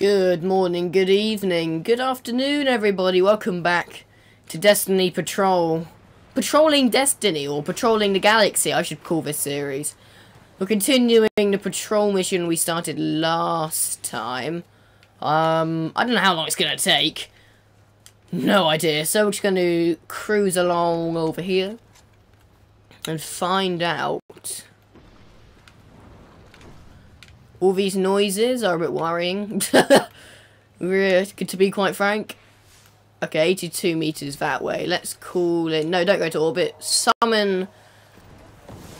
Good morning, good evening, good afternoon, everybody. Welcome back to Destiny Patrol. Patrolling Destiny, or Patrolling the Galaxy, I should call this series. We're continuing the patrol mission we started last time. Um, I don't know how long it's going to take. No idea. So we're just going to cruise along over here and find out. All these noises are a bit worrying. to be quite frank. Okay, 82 meters that way. Let's call it... No, don't go to orbit. Summon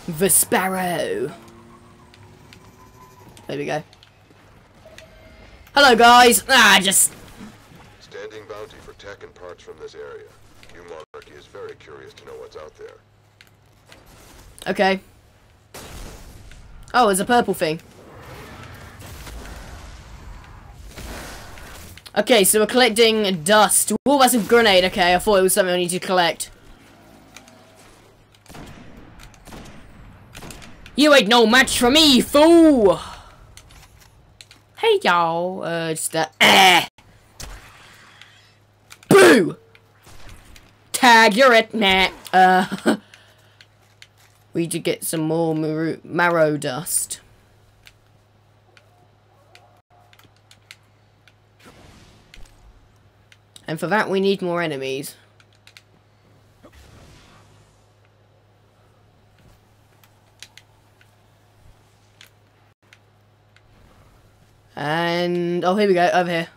the Sparrow. There we go. Hello, guys. Ah, just. Standing bounty for tech and parts from this area. New Monarchy is very curious to know what's out there. Okay. Oh, there's a purple thing. Okay, so we're collecting dust. Oh, that's a grenade. Okay, I thought it was something I need to collect. You ain't no match for me, fool! Hey, y'all. Uh, just that. Eh! Boo! Tag, you're it. Nah. Uh, we need to get some more marrow dust. And for that, we need more enemies. And, oh, here we go, over here.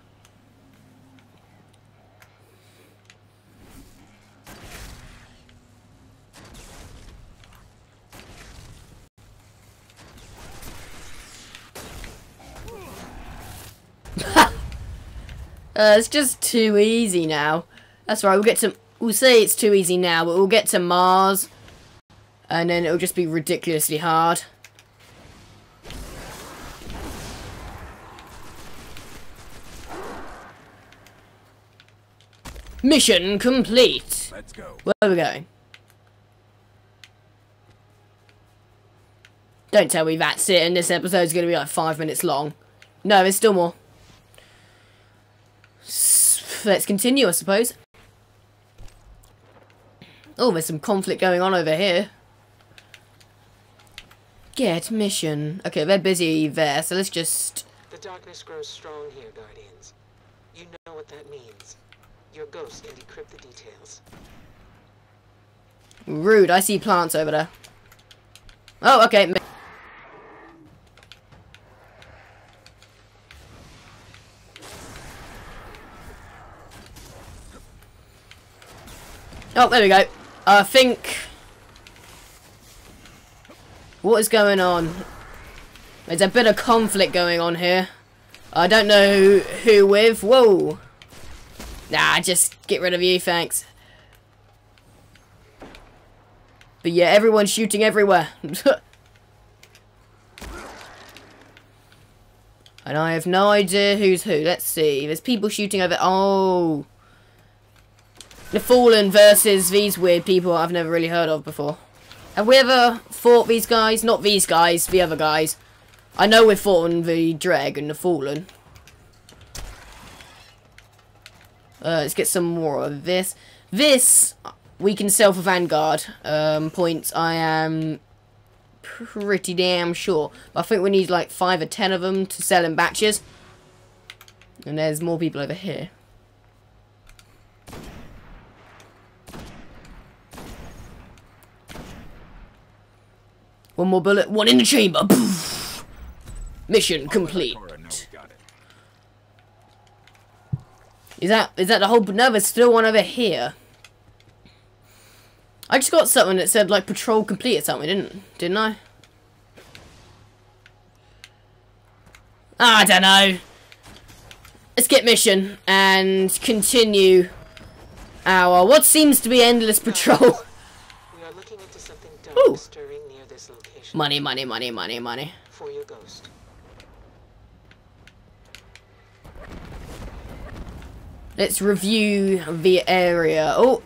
Uh, it's just too easy now. That's right, we'll get to... We'll say it's too easy now, but we'll get to Mars. And then it'll just be ridiculously hard. Mission complete. Let's go. Where are we going? Don't tell me that's it and this episode's going to be like five minutes long. No, there's still more let's continue, I suppose. Oh, there's some conflict going on over here. Get mission. Okay, they're busy there, so let's just... The darkness grows strong here, Guardians. You know what that means. Your ghost can decrypt the details. Rude, I see plants over there. Oh, okay. Oh, there we go. I think... What is going on? There's a bit of conflict going on here. I don't know who with. Whoa. Nah, just get rid of you, thanks. But yeah, everyone's shooting everywhere. and I have no idea who's who. Let's see. There's people shooting over... Oh. The Fallen versus these weird people I've never really heard of before. Have we ever fought these guys? Not these guys, the other guys. I know we've fought on the Dreg and the Fallen. Uh, let's get some more of this. This, we can sell for Vanguard um, points, I am pretty damn sure. But I think we need like five or ten of them to sell in batches. And there's more people over here. More bullet, one in the chamber. Poof. Mission complete. Is that is that the whole? No, there's still one over here. I just got something that said like patrol complete or something, didn't didn't I? Ah, I don't know. Let's get mission and continue our what seems to be endless patrol. We are looking into something dark Ooh. Money, money, money, money, money. For your ghost. Let's review the area. Oh.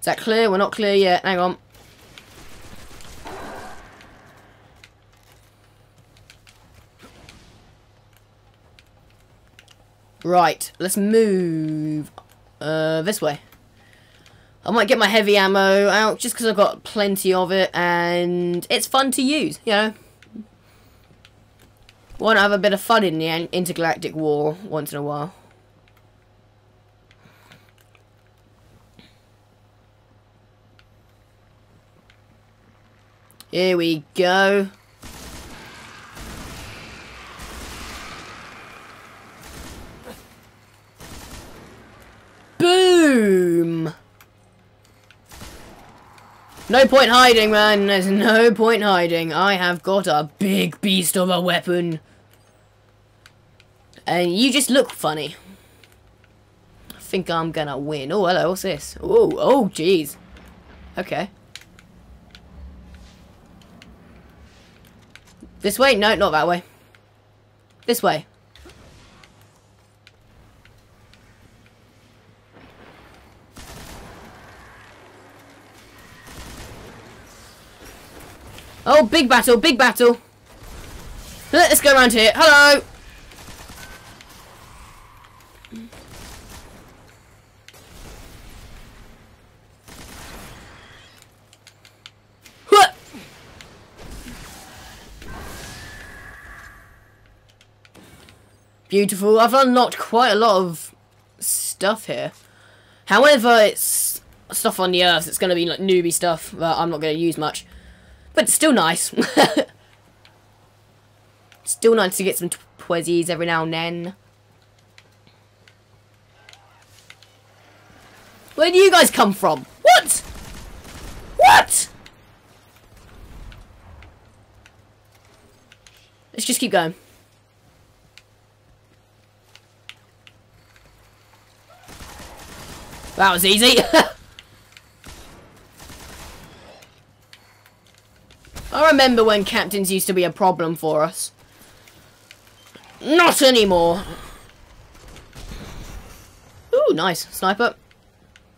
Is that clear? We're not clear yet. Hang on. Right, let's move uh, this way. I might get my heavy ammo out just because I've got plenty of it and it's fun to use, you know. Want to have a bit of fun in the intergalactic war once in a while. Here we go. Boom! No point hiding, man. There's no point hiding. I have got a big beast of a weapon. And you just look funny. I think I'm gonna win. Oh, hello, what's this? Oh, oh, jeez. Okay. This way? No, not that way. This way. Oh, big battle, big battle. Let's go around here. Hello. Beautiful. I've unlocked quite a lot of stuff here. However, it's stuff on the Earth. It's going to be like newbie stuff that I'm not going to use much. But still nice. still nice to get some twizzies every now and then. Where do you guys come from? What? What? Let's just keep going. That was easy. I remember when captains used to be a problem for us. Not anymore. Ooh, nice. Sniper.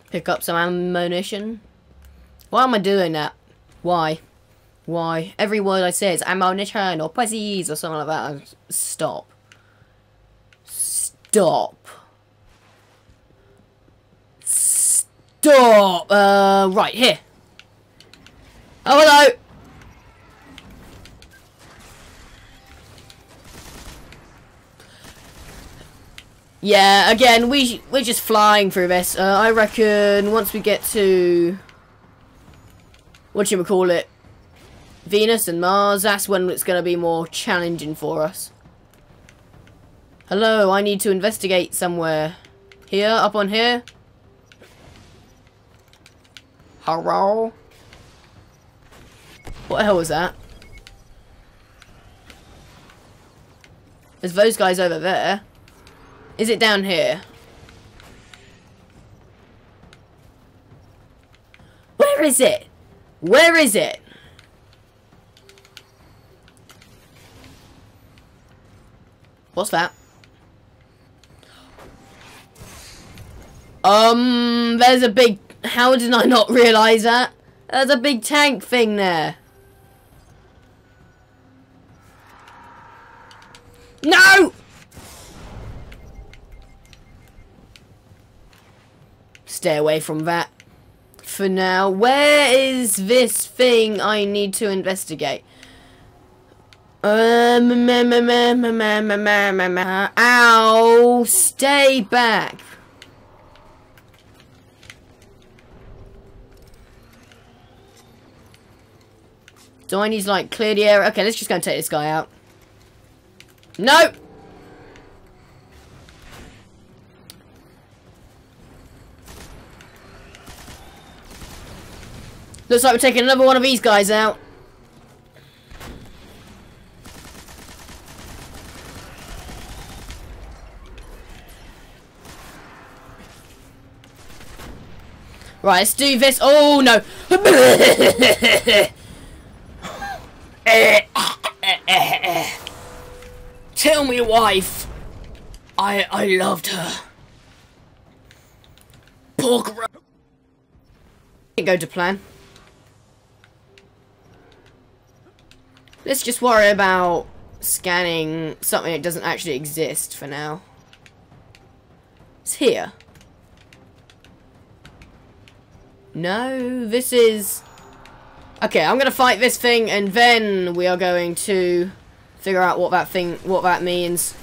Pick up some ammunition. Why am I doing that? Why? Why? Every word I say is ammunition or pussies or something like that. Stop. Stop. Stop! Uh, right, here. Oh, hello! Yeah, again, we, we're just flying through this. Uh, I reckon once we get to... What you call it? Venus and Mars, that's when it's going to be more challenging for us. Hello, I need to investigate somewhere. Here, up on here? Hello? What the hell was that? There's those guys over there. Is it down here? Where is it? Where is it? What's that? Um, there's a big... How did I not realise that? There's a big tank thing there. Stay away from that for now. Where is this thing I need to investigate? Um, ow, stay back. Do I need to, like, clear the area? Okay, let's just go and take this guy out. No! Looks like we're taking another one of these guys out. Right, let's do this. Oh, no. Tell me, wife. I I loved her. Pork Didn't go to plan. Let's just worry about scanning something that doesn't actually exist for now. It's here. No, this is... Okay, I'm gonna fight this thing and then we are going to figure out what that thing, what that means.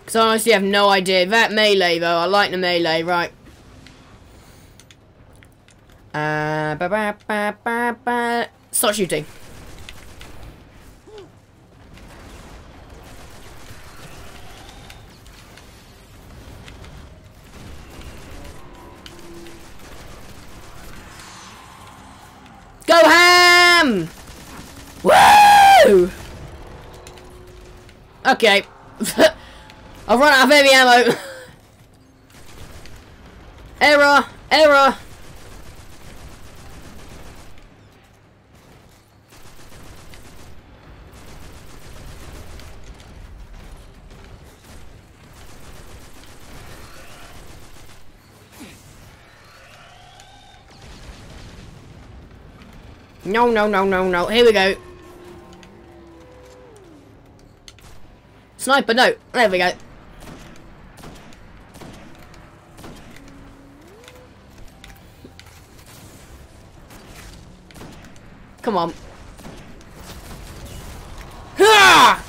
Because I honestly have no idea. That melee though, I like the melee, right. Uh, ba -ba -ba -ba -ba. Start shooting. Go ham! Woo! Okay. I've run out of heavy ammo. error! Error! No, no, no, no, no. Here we go. Sniper, no. There we go. Come on. Ha!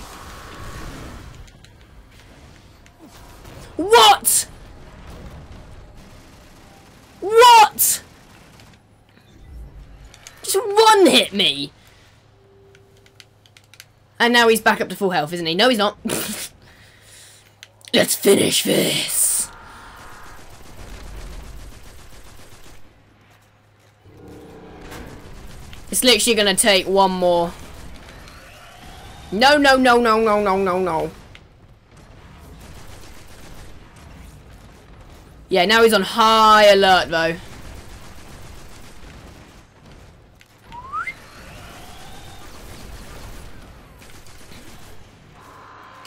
What? What? Just one hit me. And now he's back up to full health, isn't he? No, he's not. Let's finish this. It's literally going to take one more. No, no, no, no, no, no, no, no. Yeah, now he's on high alert, though.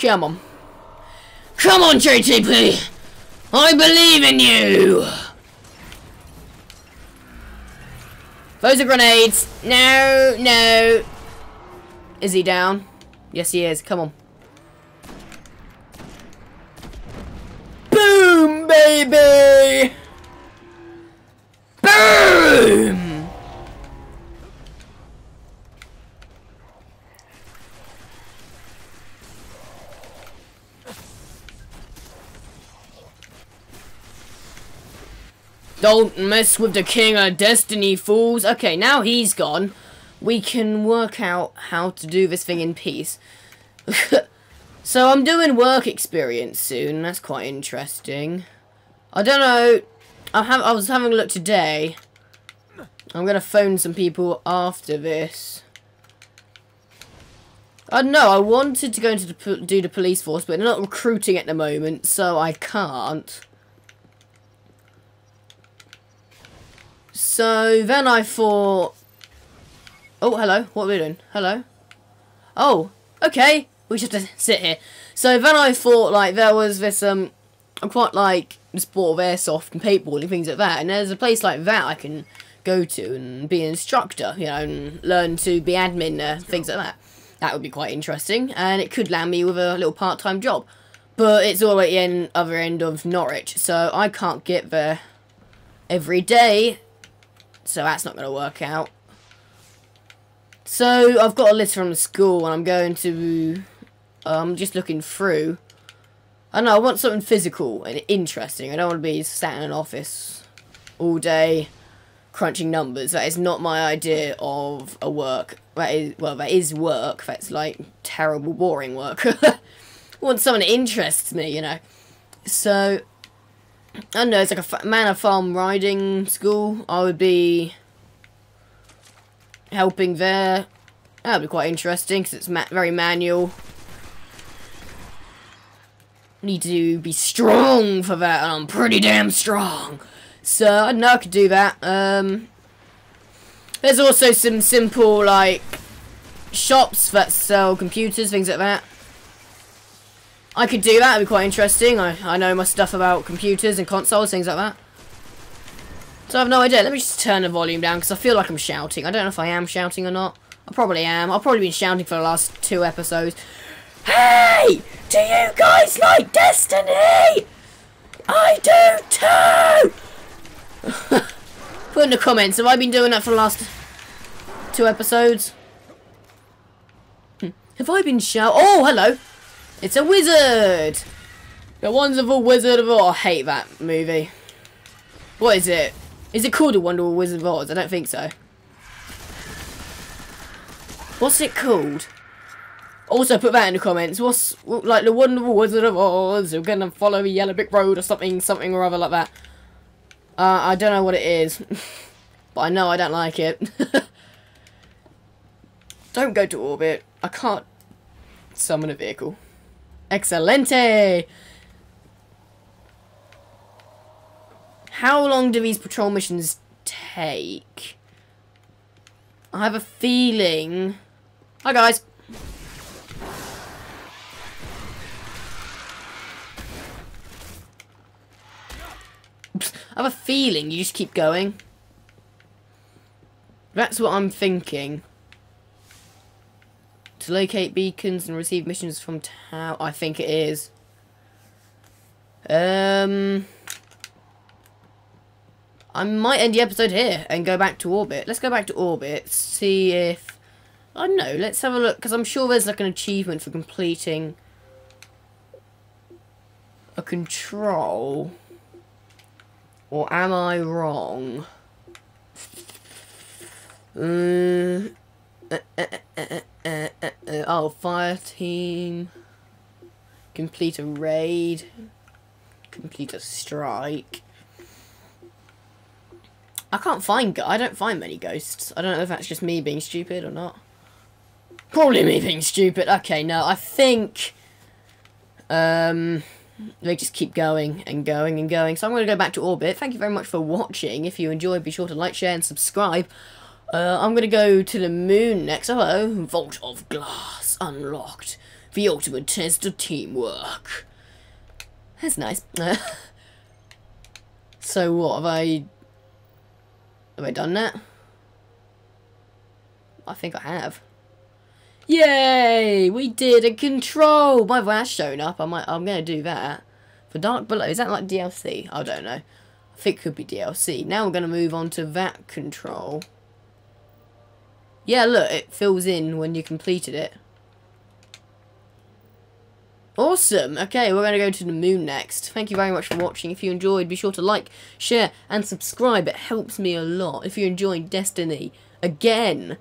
Come on. Come on, JTP! I believe in you! Those are grenades. No, no. Is he down? Yes, he is. Come on. Boom, baby! Boom! Don't mess with the king of destiny, fools. Okay, now he's gone. We can work out how to do this thing in peace. so I'm doing work experience soon. That's quite interesting. I don't know. I have. I was having a look today. I'm gonna phone some people after this. I don't know. I wanted to go into the, do the police force, but they're not recruiting at the moment, so I can't. So then I thought, oh hello, what are we doing? Hello. Oh, okay. We just have to sit here. So then I thought like there was this um, I quite like the sport of airsoft and paintballing things like that, and there's a place like that I can go to and be an instructor, you know, and learn to be admin, uh, things like that. That would be quite interesting, and it could land me with a little part-time job. But it's all at the end, other end of Norwich, so I can't get there every day so that's not going to work out. So I've got a list from the school and I'm going to, I'm um, just looking through. I know I want something physical and interesting. I don't want to be sat in an office all day crunching numbers. That is not my idea of a work. That is, well, that is work. That's like terrible, boring work. I want something that interests me, you know. So, I don't know, it's like a manor farm riding school. I would be helping there. That would be quite interesting because it's ma very manual. Need to be strong for that, and I'm pretty damn strong. So, I know I could do that. Um, there's also some simple, like, shops that sell computers, things like that. I could do that. It'd be quite interesting. I, I know my stuff about computers and consoles, things like that. So I have no idea. Let me just turn the volume down because I feel like I'm shouting. I don't know if I am shouting or not. I probably am. I've probably been shouting for the last two episodes. Hey! Do you guys like Destiny? I do too! Put in the comments, have I been doing that for the last two episodes? Hmm. Have I been shout? Oh, hello! It's a wizard! The wonderful wizard of Oz. I hate that movie. What is it? Is it called The Wonderful Wizard of Oz? I don't think so. What's it called? Also, put that in the comments. What's like the Wonderful Wizard of Oz? You're gonna follow the Yellow Brick Road or something, something or other like that. Uh, I don't know what it is, but I know I don't like it. don't go to orbit. I can't summon a vehicle. Excelente! How long do these patrol missions take? I have a feeling... Hi guys! I have a feeling you just keep going. That's what I'm thinking. To locate beacons and receive missions from town. I think it is. Um... I might end the episode here and go back to orbit. Let's go back to orbit, see if... I don't know, let's have a look, because I'm sure there's like an achievement for completing a control. Or am I wrong? Uh, uh, uh, oh, fire team. Complete a raid. Complete a strike. I can't find... I don't find many ghosts. I don't know if that's just me being stupid or not. Probably me being stupid. Okay, no, I think... Um... They just keep going and going and going. So I'm going to go back to orbit. Thank you very much for watching. If you enjoyed, be sure to like, share, and subscribe. Uh, I'm going to go to the moon next. Hello. Vault of Glass unlocked. The ultimate test of teamwork. That's nice. so what, have I have I done that? I think I have. Yay! We did a control! My that's shown up. I might I'm gonna do that. For Dark Below, is that like DLC? I don't know. I think it could be DLC. Now we're gonna move on to that control. Yeah, look, it fills in when you completed it. Awesome. Okay, we're going to go to the moon next. Thank you very much for watching. If you enjoyed, be sure to like, share, and subscribe. It helps me a lot. If you're enjoying Destiny, again,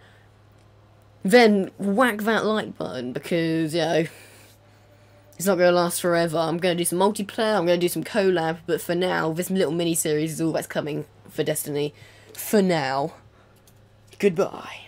then whack that like button because, you know, it's not going to last forever. I'm going to do some multiplayer, I'm going to do some collab, but for now, this little mini-series is all that's coming for Destiny. For now, goodbye.